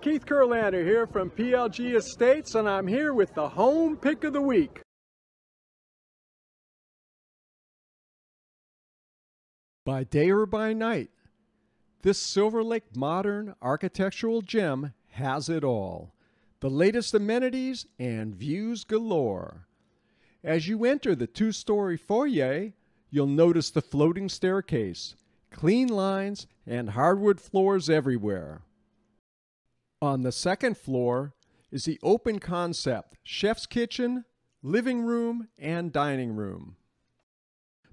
Keith Kurlander here from PLG Estates, and I'm here with the home pick of the week. By day or by night, this Silver Lake modern architectural gem has it all. The latest amenities and views galore. As you enter the two story foyer, you'll notice the floating staircase, clean lines, and hardwood floors everywhere. On the second floor is the open concept chef's kitchen, living room, and dining room.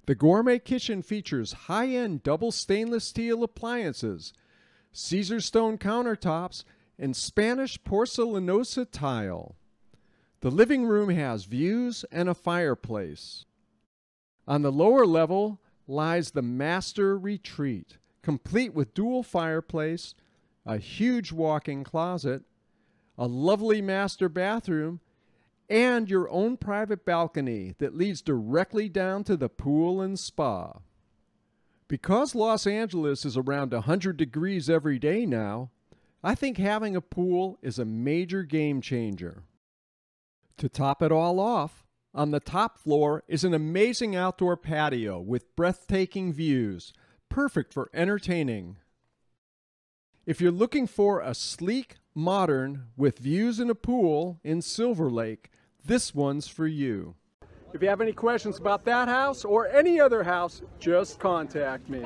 The gourmet kitchen features high end double stainless steel appliances, Caesarstone countertops, and Spanish porcelanosa tile. The living room has views and a fireplace. On the lower level lies the master retreat, complete with dual fireplace, a huge walk-in closet, a lovely master bathroom, and your own private balcony that leads directly down to the pool and spa. Because Los Angeles is around 100 degrees every day now, I think having a pool is a major game changer. To top it all off, on the top floor is an amazing outdoor patio with breathtaking views, perfect for entertaining. If you're looking for a sleek, modern, with views and a pool in Silver Lake, this one's for you. If you have any questions about that house or any other house, just contact me.